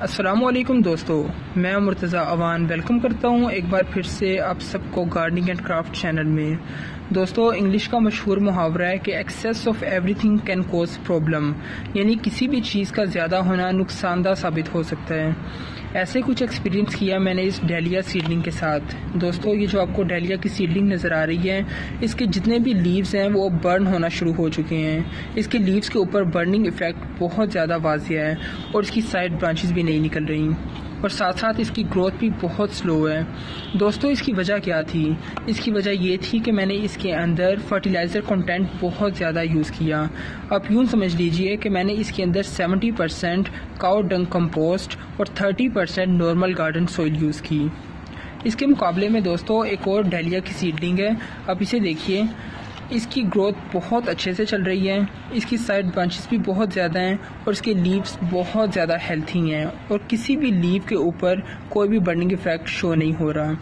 السلام علیکم دوستو، میں مرتضی اوان ویلکم کرتا ہوں ایک بار پھر سے آپ سب کو گارڈننگ اینڈ کرافٹ چینل میں۔ دوستو، انگلش کا مشہور محاورہ ہے کہ excess of everything can cause problem یعنی کسی بھی چیز کا زیادہ ہونا نقصان دہ ثابت ہو سکتا ہے۔ ایسے کچھ ایکسپیرینس کیا میں نے اس ڈیلیا سیڈلنگ کے ساتھ۔ دوستو، یہ جو آپ کو ڈیلیا کی سیڈلنگ نظر آ رہی ہے، اس کے جتنے بھی لیوز ہیں، وہ برن ہونا شروع ہو چکے ہیں۔ اس کے لیوز کے اوپر برننگ افیکٹ بہت زیادہ واضح ہے اور اس کی سائڈ برانچز بھی نہیں نکل رہی۔ اور ساتھ ساتھ اس کی گروتھ بھی بہت سلو ہے۔ دوستو، اس کی وجہ کیا تھی؟ اس کی وجہ یہ تھی کہ میں نے اس کے اندر فرٹیلائزر کنٹینٹ بہت زیادہ یوز کیا۔ آپ یوں سمجھ لیجیے کہ میں نے اس کے اندر seventy percent cow dung compost اور thirty percent normal garden soil use کی۔ اس کے مقابلے میں دوستو، ایک اور ڈیلیا کی سیڈلنگ ہے۔ آپ اسے دیکھیے۔ اس کی گروتھ بہت اچھے سے چل رہی ہے۔ اس کی سائڈ برانچز بھی بہت زیادہ ہیں اور اس کے لیوز بہت زیادہ ہیلتھی ہیں۔ اور کسی بھی لیو کے اوپر کوئی بھی برننگ افیکٹ شو نہیں ہو رہا۔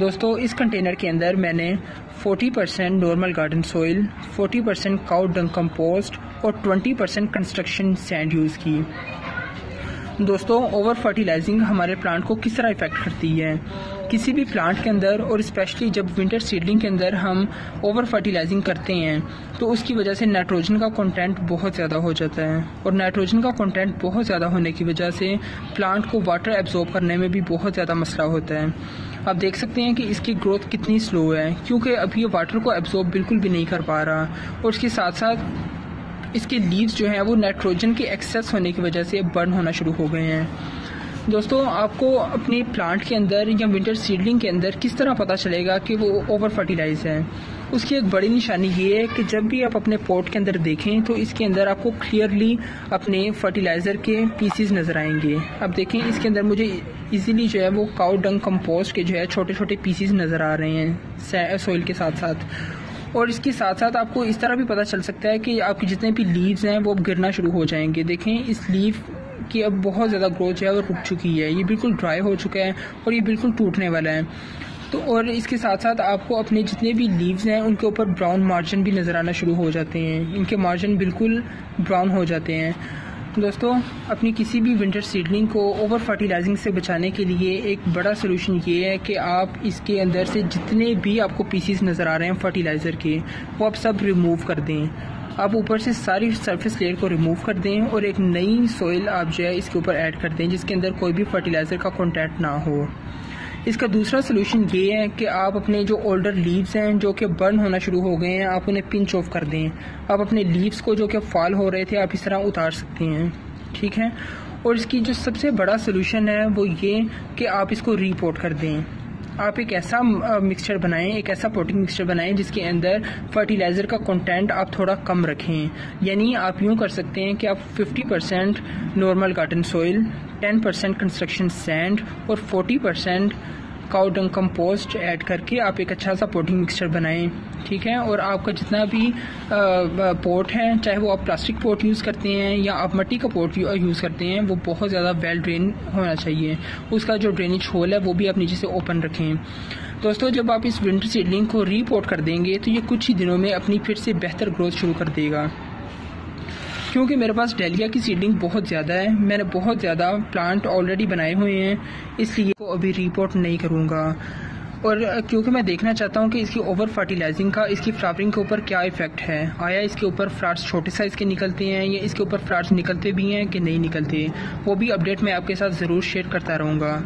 دوستو، اس کنٹینر کے اندر میں نے forty percent normal garden soil forty percent cow dung compost اور twenty percent construction sand use کی۔ دوستو اوور فرٹیلائزنگ ہمارے پلانٹ کو کس طرح افیکٹ کرتی ہے؟ کسی بھی پلانٹ کے اندر اور اسپیشلی جب ونٹر سیڈلنگ کے اندر ہم اوور فرٹیلائزنگ کرتے ہیں، تو اس کی وجہ سے نائٹروجن کا کنٹینٹ بہت زیادہ ہو جاتا ہے۔ اور نائٹروجن کا کنٹینٹ بہت زیادہ ہونے کی وجہ سے پلانٹ کو واٹر ایبزورب کرنے میں بھی بہت زیادہ مسئلہ ہوتا ہے۔ آپ دیکھ سکتے ہیں کہ اس کی گروتھ کتنی سلو ہے، کیونکہ اب یہ واٹر کو ایبزورب بالکل بھی نہیں کر پا رہا۔ اور اس کے ساتھ ساتھ اس کے لیوز جو ہیں وہ نائٹروجن کے ایکسیس ہونے کی وجہ سے برن ہونا شروع ہو گئے ہیں۔ دوستو، آپ کو اپنی پلانٹ کے اندر یا ونٹر سیڈلنگ کے اندر کس طرح پتا چلے گا کہ وہ اوور فرٹیلائز ہے؟ اس کی ایک بڑی نشانی یہ ہے کہ جب بھی آپ اپنے پوٹ کے اندر دیکھیں تو اس کے اندر آپ کو کلیئرلی اپنے فرٹیلائزر کے پیسز نظر آئیں گے۔ اب دیکھیں، اس کے اندر مجھے ایزیلی جو ہے وہ کاؤ ڈنگ کمپوسٹ کے جو ہے چھوٹے چھوٹے پیسز نظر آ رہے ہیں سوئل کے ساتھ ساتھ۔ اور اس کے ساتھ ساتھ آپ کو اس طرح بھی پتہ چل سکتا ہے کہ آپ کے جتنے بھی لیوز ہیں وہ اب گرنا شروع ہو جائیں گے۔ دیکھیں، اس لیو کی اب بہت زیادہ گروتھ ہے وہ رک چکی ہے، یہ بالکل ڈرائی ہو چکا ہے اور یہ بالکل ٹوٹنے والا ہے تو اور اس کے ساتھ ساتھ آپ کو اپنے جتنے بھی لیوز ہیں، ان کے اوپر براؤن مارجن بھی نظر آنا شروع ہو جاتے ہیں۔ ان کے مارجن بالکل براؤن ہو جاتے ہیں۔ دوستو، اپنی کسی بھی ونٹر سیڈلنگ کو اوور فرٹیلائزنگ سے بچانے کے لیے ایک بڑا سلوشن یہ ہے کہ آپ اس کے اندر سے جتنے بھی آپ کو پیسز نظر آ رہے ہیں فرٹیلائزر کے، وہ آپ سب ریموو کر دیں۔ آپ اوپر سے ساری سرفیس لیئر کو ریموو کر دیں اور ایک نئی سوئل آپ جو ہے اس کے اوپر ایڈ کر دیں جس کے اندر کوئی بھی فرٹیلائزر کا کانٹیکٹ نہ ہو۔ اس کا دوسرا سلوشن یہ ہے کہ آپ اپنے جو اولڈر لیوز ہیں جو کہ برن ہونا شروع ہو گئے ہیں، آپ انہیں پنچ آف کر دیں۔ آپ اپنے لیوز کو جو کہ فال ہو رہے تھے، آپ اس طرح اتار سکتے ہیں۔ ٹھیک ہے؟ اور اس کی جو سب سے بڑا سلوشن ہے وہ یہ کہ آپ اس کو ریپورٹ کر دیں۔ آپ ایک ایسا مکسچر بنائیں، ایک ایسا پروٹین مکسچر بنائیں جس کے اندر فرٹیلائزر کا کنٹینٹ آپ تھوڑا کم رکھیں۔ یعنی آپ یوں کر سکتے ہیں کہ آپ fifty percent normal cotton soil ten percent construction sand اور forty percent cow dung compost add کر کے آپ ایک اچھا سا پوٹنگ مکسچر بنائیں ٹھیک ہے اور آپ کا جتنا بھی پوٹ ہے چاہے وہ آپ پلاسٹک پوٹ یوز کرتے ہیں یا آپ مٹی کا پوٹ یوز کرتے ہیں وہ بہت زیادہ ویل ڈرین ہونا چاہیے اس کا جو ڈرینیج ہول ہے وہ بھی آپ نیچے سے اوپن رکھیں دوستو جب آپ اس ونٹر سیڈلنگ کو ری پوٹ کر دیں گے تو یہ کچھ ہی دنوں میں اپنی پھر سے بہتر گروتھ شروع کر دے گا کیونکہ میرے پاس ڈیلیا کی سیڈنگ بہت زیادہ ہے، میں نے بہت زیادہ پلانٹ آلریڈی بنائے ہوئے ہیں، اس لیے کو ابھی ریپورٹ نہیں کروں گا۔ اور کیونکہ میں دیکھنا چاہتا ہوں کہ اس کی اوور فرٹیلائزنگ کا، اس کی فلاورنگ کے اوپر کیا افیکٹ ہے۔ آیا اس کے اوپر فلاٹس چھوٹے سائز کے نکلتے ہیں یا اس کے اوپر فلاٹس نکلتے بھی ہیں کہ نہیں نکلتے؟ وہ بھی اپڈیٹ میں آپ کے ساتھ ضرور شیئر کرتا رہوں گا۔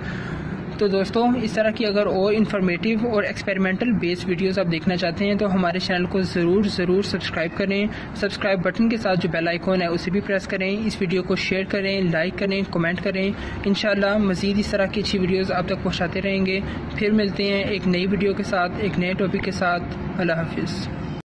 تو دوستوں، اس طرح کی اگر اور انفارمیٹیو اور ایکسپیریمنٹل بیس ویڈیوز آپ دیکھنا چاہتے ہیں، تو ہمارے چینل کو ضرور ضرور سبسکرائب کریں۔ سبسکرائب بٹن کے ساتھ جو بیل آئیکن ہے، اسے بھی پریس کریں۔ اس ویڈیو کو شیئر کریں لائک کریں کمنٹ کریں۔ انشاءاللہ مزید اس طرح کی اچھی ویڈیوز آپ تک پہنچاتے رہیں گے۔ پھر ملتے ہیں ایک نئی ویڈیو کے ساتھ، ایک نئے ٹاپک کے ساتھ۔ اللہ حافظ۔